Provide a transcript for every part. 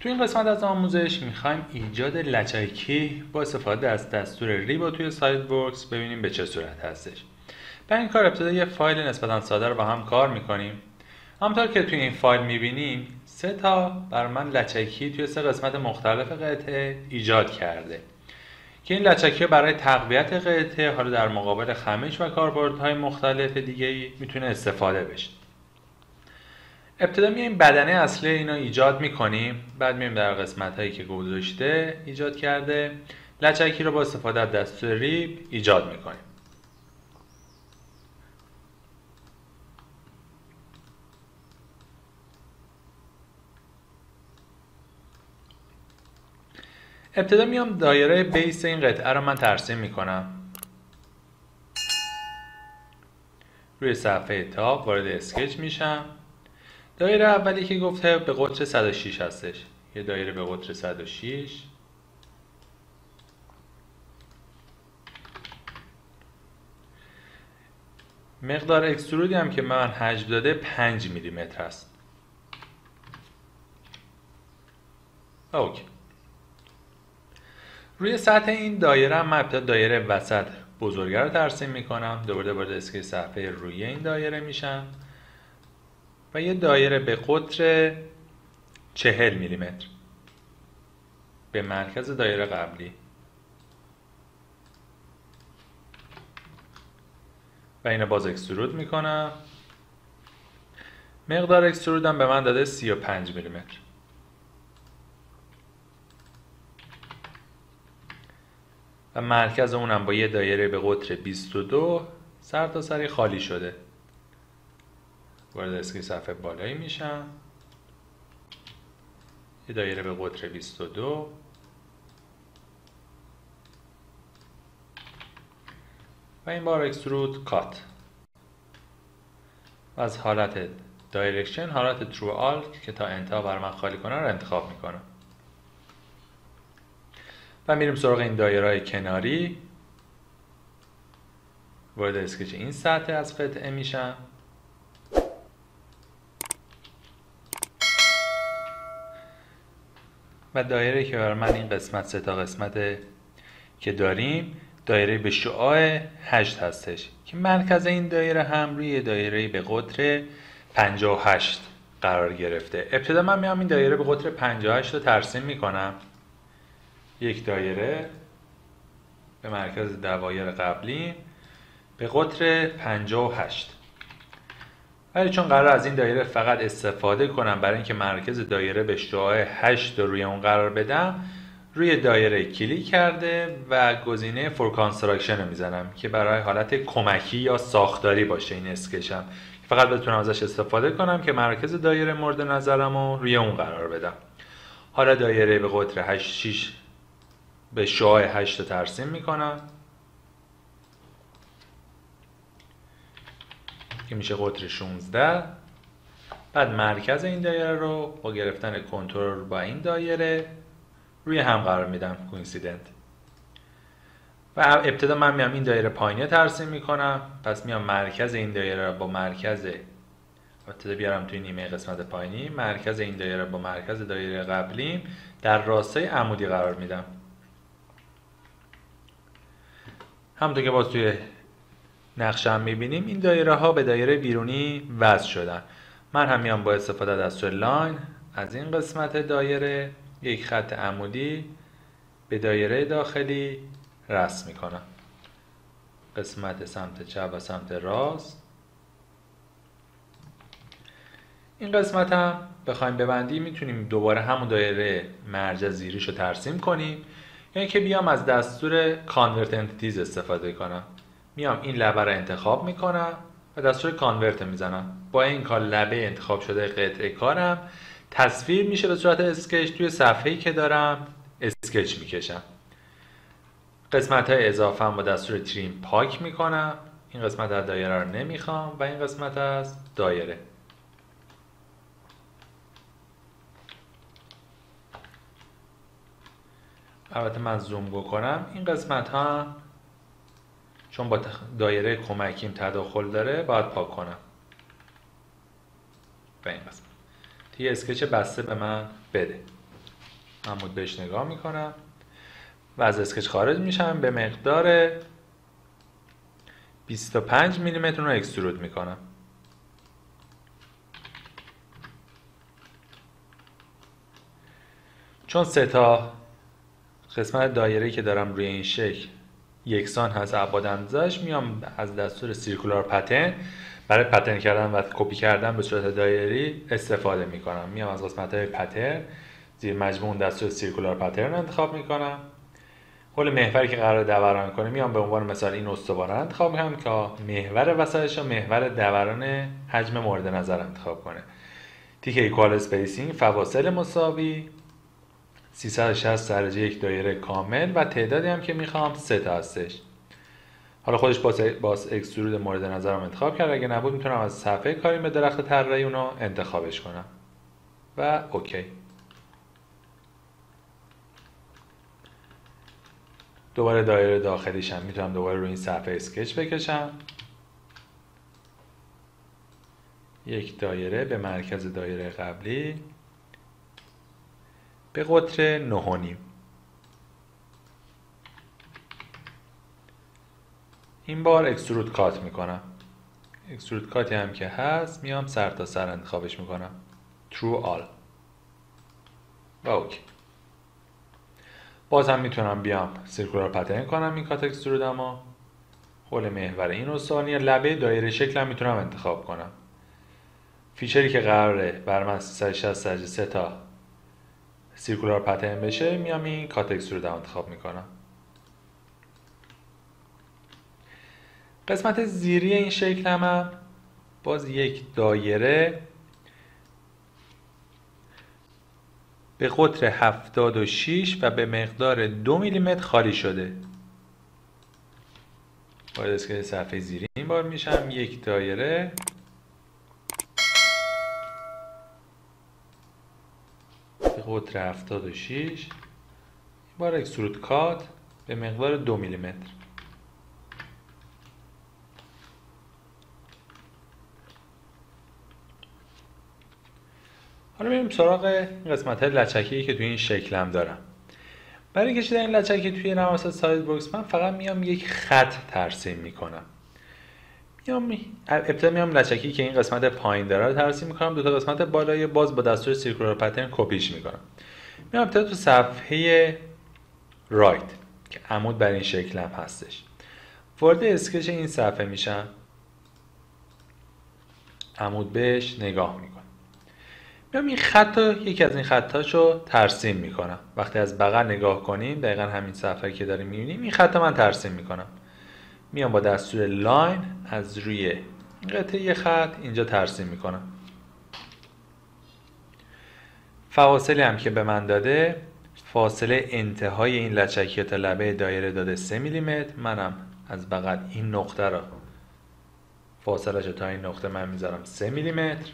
تو این قسمت از آموزش می‌خوایم ایجاد لچکی با استفاده از دستور ریبا توی سایت ورکس ببینیم به چه صورت هستش. برای این کار ابتدا یه فایل نسبتا ساده رو با هم کار می‌کنیم. همطور که توی این فایل می‌بینیم سه تا بر من لچکی توی سه قسمت مختلف قطعه ایجاد کرده. که این لچکی برای تقویت قطعه حالا در مقابل خمش و کاربردهای مختلف دیگه می‌تونه استفاده بشه. ابتدا میایم بدنه اصلی اینا ایجاد می‌کنیم. بعد میایم در قسمت هایی که گذاشته ایجاد کرده. لچکی رو با استفاده از دستور ریب ایجاد می‌کنیم. ابتدا میام دایره بیس این قطعه رو من ترسیم می‌کنم. روی صفحه تاپ وارد اسکچ میشم. دایره اولی که گفته به قطر 106 هستش. یه دایره به قطر 106 مقدار اکسترودی هم که من حجم داده 5 میلیمتر است. اوکی. روی سطح این دایره هم من دایره وسط بزرگه رو ترسیم می‌کنم. دوباره وارد اسکیل صفحه روی این دایره میشم. و یه دایره به قطر چهل میلیمتر. به مرکز دایره قبلی. و اینو باز اکسترود می‌کنم. مقدار اکسترودم به من داده 35 میلیمتر. و مرکز اونم با یه دایره به قطر 22 سر تا سری خالی شده. وارد sketch صفحه بالایی میشم. یه دایره به قطر 22 و این بار extrude cut. و از حالت direction حالت through all که تا انتها برا من خالی کنه رو انتخاب می‌کنم. و میریم سراغ این دایره کناری. وارد اسکچ این سطح از قطعه میشم. و دایره که بر من این قسمت سه تا قسمت که داریم دایره به شعاع 8 هستش که مرکز این دایره هم روی دایره به قطر 58 قرار گرفته. ابتدا من میام این دایره به قطر 58 رو ترسیم می‌کنم. یک دایره به مرکز دوایر قبلی به قطر 58 ولی چون قراره از این دایره فقط استفاده کنم برای اینکه مرکز دایره به شعاع 8 رو روی اون قرار بدم روی دایره کلیک کرده و گزینه for construction رو می‌زنم که برای حالت کمکی یا ساختاری باشه این sketch م. فقط بتونم ازش استفاده کنم که مرکز دایره مورد نظرم رو روی اون قرار بدم. حالا دایره به قطر 8 6 به شعاع 8 ترسیم می‌کنم. که میشه قطر 16 بعد مرکز این دایره رو با گرفتن کنترل با این دایره روی هم قرار میدم کوینسیدنت. و ابتدا من میام این دایره پایینی ترسیم می‌کنم. پس میام مرکز این دایره رو با مرکز ابتدا بیارم توی نیمه قسمت پایینی مرکز این دایره با مرکز دایره قبلیم در راستای عمودی قرار میدم. همونطور که باز توی نقشه هم می‌بینیم. این دایره ها به دایره بیرونی وضع شدن. من هم میام با استفاده از دستور لاین از این قسمت دایره یک خط عمودی به دایره داخلی رسم می‌کنم. قسمت سمت چپ و سمت راست. این قسمت هم بخوایم ببندیم می‌تونیم دوباره همون دایره مرجع زیریش رو ترسیم کنیم. یعنی که بیام از دستور convert entities استفاده کنم. میام این لبه رو انتخاب می‌کنم و دستور convert می‌زنم. با این کار لبه انتخاب شده قطعه کارم. تصویر میشه به صورت sketch توی صفحه‌ای که دارم اسکچ می‌کشم. قسمت های اضافه هم با دستور تریم پاک می‌کنم. این قسمت از دایره رو نمی‌خوام و این قسمت از دایره. البته من زوم بکنم. این قسمت ها چون با دایره کمکیم تداخل داره باید پاک کنم. به این قسمت یه اسکچ بسته به من بده. عمود بهش نگاه می‌کنم. و از اسکچ خارج میشم. به مقدار 25 میلیمتر رو اکسترود می‌کنم. چون سه تا قسمت دایره که دارم روی این شکل یکسان هست. ابعاد اندازش میام از دستور سیرکولار پتن برای pattern کردن و کپی کردن به صورت دایروی استفاده می‌کنم. میام از قسمت های pattern. زیر مجموع دستور circular pattern انتخاب می‌کنم. حول محوری که قراره دوران کنه میام به عنوان مثال این استوانه انتخاب می‌کنم که محور وسطش و محور دوران حجم مورد نظر انتخاب کنه. تیک equal spacing فواصل مساوی 360 درجه یک دایره کامل و تعدادی هم که می‌خوام سه تا هستش. حالا خودش باز باز اکسترود مورد نظرم انتخاب کرد. اگه نبود می‌تونم از صفحه کاری به درخت طراحی اونو انتخابش کنم. و اوکی. دوباره دایره داخلیش هم می‌تونم دوباره روی این صفحه اسکچ بکشم. یک دایره به مرکز دایره قبلی. به قطر نهانیم این بار extrude cut می‌کنم. extrude cut ی هم که هست میام سر تا سر انتخابش می‌کنم. Through all. و OK. باز هم می‌تونم بیام circular pattern کنم این cut extrude اما حول محور این استوانه لبه دایره شکل هم می‌تونم انتخاب کنم. feature ی که قراره بر من 360 درجه 3 تا circular pattern بشه میام این cut extrude انتخاب می‌کنم. قسمت زیری این شکل هم باز یک دایره. به قطر 76 و به مقدار دو میلیمتر خالی شده. باید اسکیل صفحه زیری این بار میشم. یک دایره. قطر 76 این بار اکسترود کات به مقدار دو میلیمتر. حالا بریم سراغ قسمت های لچکی که توی این شکل هم دارم. برای کشیدن این لچکی توی نواسط سایز بوکس من فقط میام یک خط ترسیم می‌کنم. میام ابتدا میام لچکی که این قسمت پایین داره رو ترسیم می‌کنم. دو تا قسمت بالای باز با دستور سیرکولار پترن کپیش می‌کنم. میام ابتدا تو صفحه right که عمود بر این شکل هم هستش. وارد sketch این صفحه میشم. عمود بهش نگاه می‌کنم. میام این خط یکی از این خطاشو ترسیم می‌کنم. وقتی از بغل نگاه کنیم دقیقا همین صفحه که داریم می‌بینیم این خط من ترسیم می‌کنم. میام با دستور line از روی قطعه یه خط اینجا ترسیم می‌کنم. فواصلی هم که به من داده فاصله انتهای این لچکی تا لبه دایره داده 3 میلیمتر. منم از بغل این نقطه را فاصله تا این نقطه من می‌ذارم 3 میلیمتر.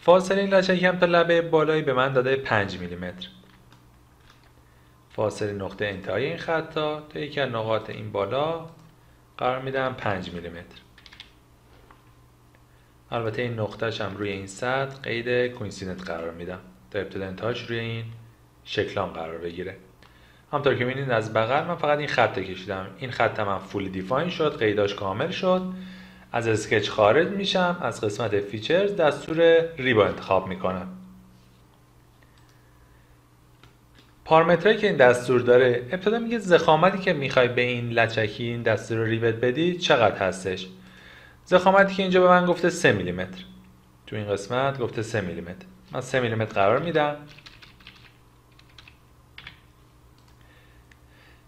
فاصله این لچکی هم تا لبه بالایی به من داده 5 میلیمتر. فاصله نقطه انتهای این خطا تا یکی از نقاط این بالا قرار میدم 5 میلیمتر. البته این نقطهش هم روی این سطح قید coincident قرار میدم. تا ابتدا انتهاش روی این شکلان قرار بگیره. همینطور که می‌بینید از بغل من فقط این خط کشیدم. این خط من full define شد قیداش کامل شد. از sketch خارج میشم. از قسمت features دستور rib و انتخاب می‌کنم. پارامترهایی که این دستور داره ابتدا میگه ضخامتی که می‌خوای به این لچکی این دستور رو rib ت بدی چقدر هستش؟ زخامتی که اینجا به من گفته 3 میلیمتر. تو این قسمت گفته 3 میلیمتر. من 3 میلیمتر قرار میدم.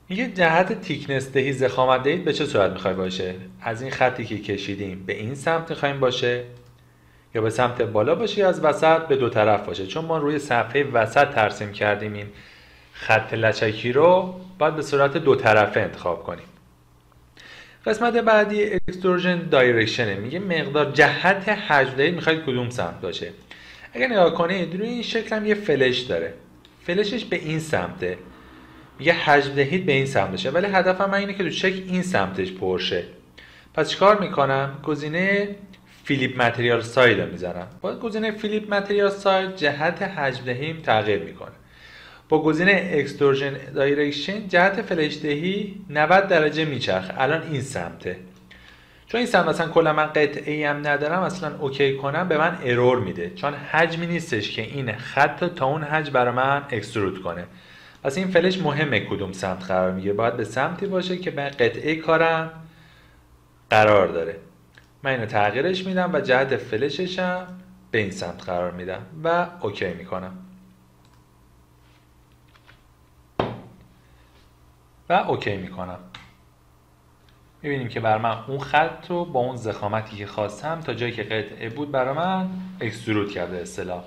میگه جهت تیکنس دهی زخامت دهید به چه صورت می‌خوای باشه؟ از این خطی که کشیدیم به این سمت می‌خوایم باشه؟ یا به سمت بالا باشه یا از وسط به دو طرف باشه؟ چون ما روی صفحه وسط ترسیم کردیم این خط لچکی رو باید به صورت دو طرفه انتخاب کنیم. قسمت بعدی extrusion direction میگه مقدار جهت حجم دهی می‌خواید کدوم سمت باشه. اگر نگاه کنید روی این شکل هم یه فلش داره. فلشش به این سمته. میگه حجم دهیت به این سمت بشه ولی هدفم من اینه که تو چک این سمتش پر شه پس چیکار می‌کنم؟ گزینه flip material side رو می‌زنم. با گزینه flip material side جهت حجم دهیم تغییر می‌کنه. با گزینه extrusion direction جهت فلش دهی 90 درجه میچرخه. الان این سمته. چون این سمت مثلا کلا من قطعه هم ندارم اصلا OK کنم به من error میده. چون حجمی نیستش که این خط تا اون حجم برای من extrude کنه. پس این فلش مهمه کدوم سمت قرار می‌گیره. باید به سمتی باشه که به قطعه کارم قرار داره. من اینو تغییرش میدم و جهت فلششم به این سمت قرار میدم و OK می‌کنم. اوکی می‌کنم. می‌بینیم که بر من اون خط رو با اون زخامتی که خواستم تا جایی که قطعه بود برای من اکسترود کرده اصطلاح.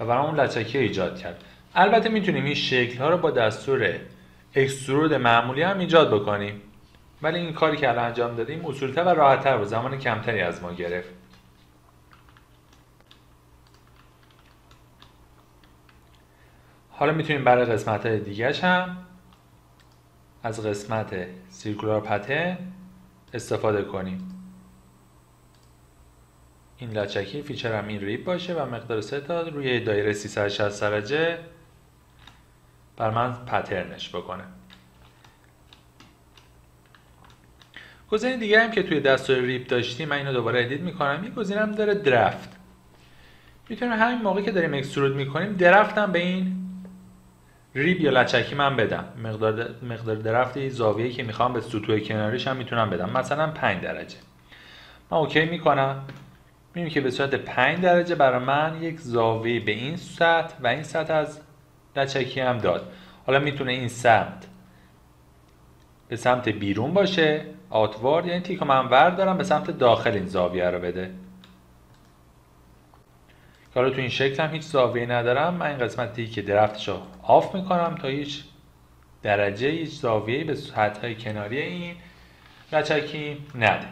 و برای اون لچکی ایجاد کرد. البته می‌تونیم این شکل ها رو با دستور اکسترود معمولی هم ایجاد بکنیم. ولی این کاری که الان انجام دادیم اصولتر و راحتتر و زمان کمتری از ما گرفت. حالا می‌تونیم برای قسمت های دیگرش هم از قسمت circular pattern استفاده کنیم. این لچکی feature هم این rib باشه و مقدار سه تا روی دایره 360 درجه بر من pattern ش بکنه. گزینه دیگه هم که توی دستور rib داشتیم من اینو دوباره edit می‌کنم. این گزینه هم داره draft. می‌تونیم همین موقع که داریم اکسترود می‌کنیم درفت هم به این ریب یا لچکی من بدم. مقدار مقدار درفت زاویه‌ای که می‌خوام به سطوح کناریش هم می‌تونم بدم. مثلا 5 درجه. من اوکی می‌کنم. می‌بینیم که به صورت 5 درجه برای من یک زاویه به این سطح و این سطح از لچکی هم داد. حالا می‌تونه این سمت به سمت بیرون باشه. آتوار یعنی تیک من دارم به سمت داخل این زاویه رو بده. حالا تو این شکل هم هیچ زاویه ندارم. من این قسمتی که درفتش رو آف می‌کنم تا هیچ درجه هیچ زاویه به سطح های کناری این لچکی نده.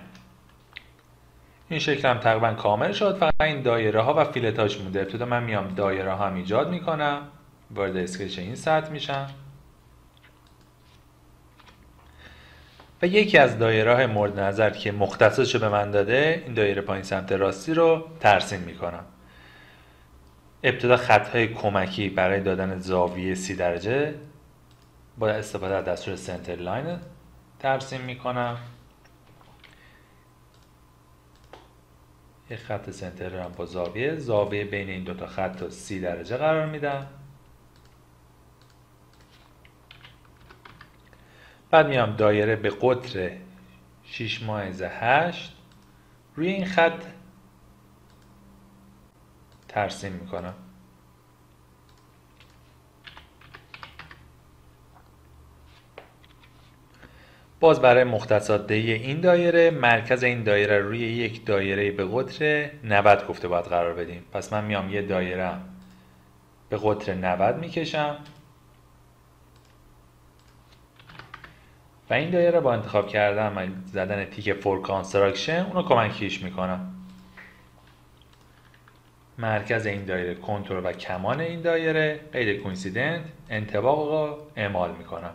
این شکل هم تقریبا کامل شد. فقط این دایره ها و فیلتاش مونده. ابتدا من میام دایره ها هم ایجاد می‌کنم. وارد اسکچ این سطح میشم. و یکی از دایره های مورد نظر که مختصش به من داده این دایره پایین سمت راستی رو ترسیم می‌کنم. ابتدا خطهای کمکی برای دادن زاویه سی درجه با استفاده از دستور سنتر لاین ترسیم می‌کنم. یک خط سنتر رو با زاویه زاویه بین این دوتا خط رو سی درجه قرار میدم. بعد میام دایره به قطر 6 مایزه 8 روی این خط ترسیم می‌کنم باز برای مختصات دهی این دایره مرکز این دایره روی یک دایره به قطر 90 گفته باید قرار بدیم. پس من میام یه دایره به قطر 90 می‌کشم. و این دایره با انتخاب کردن و زدن تیک for construction اونو کمکیش می‌کنم مرکز این دایره کنترل و کمان این دایره قید coincident انطباق رو اعمال می‌کنم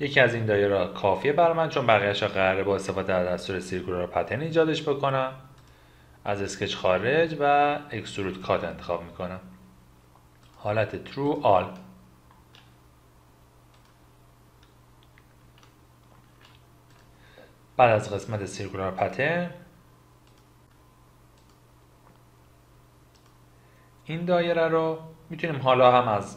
یکی از این دایره کافیه بر من چون بقیهش قراره با استفاده از دستور circular pattern ایجادش بکنم. از sketch خارج و extrude cut انتخاب می‌کنم. حالت through all بعد از قسمت circular pattern این دایره رو می‌تونیم حالا هم از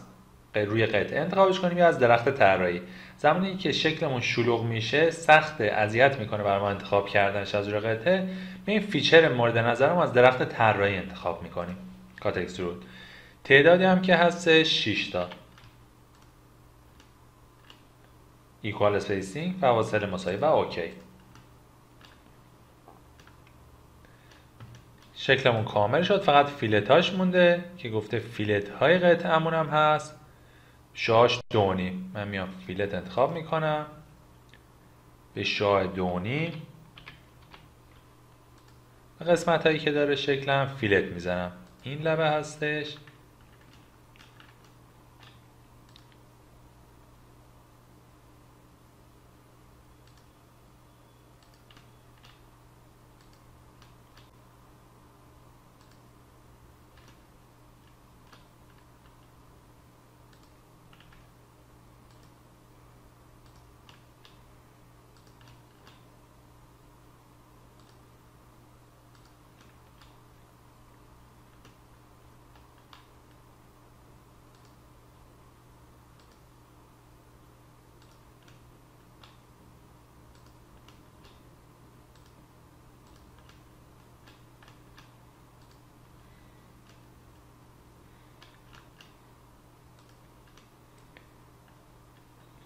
روی قطعه انتخابش کنیم یا از درخت طراحی. زمانی که شکلمون شلوغ میشه سخت اذیت می‌کنه برای ما انتخاب کردنش از روی قطعه. این feature مورد نظرم از درخت طراحی انتخاب می‌کنیم. cut extrude تعدادی هم که هست 6 تا. equal spacing فواصل مساوی و OK. شکلمون کامل شد. فقط fillet اش مونده که گفته fillet های قطعمون هم هست. شعاعش دو نیم. من میام fillet انتخاب می‌کنم. به شعاع دو نیم. قسمت هایی که داره شکلم فیلت می‌زنم. این لبه هستش.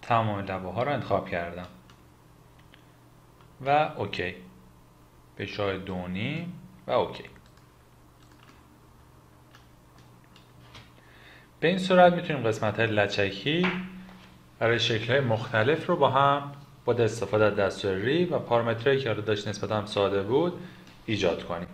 تمام لبه ها رو انتخاب کردم. و اوکی. به شای دونی و اوکی. به این صورت می‌تونیم قسمت های لچکی برای شکل های مختلف رو با هم با استفاده از دستور و پارامترهایی که داشت نسبت هم ساده بود ایجاد کنیم.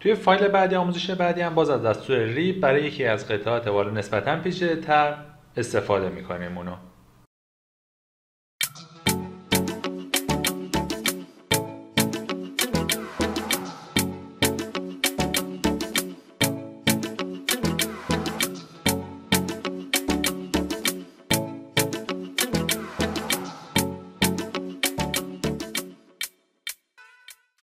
توی فایل بعدی آموزش بعدی هم باز از دستور ری برای یکی از قطعات والا نسبتا پیچیده تر استفاده می‌کنیم اونو.